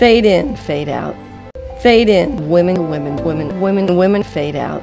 Fade in, fade out. Fade in, women, women, women, women, women, fade out.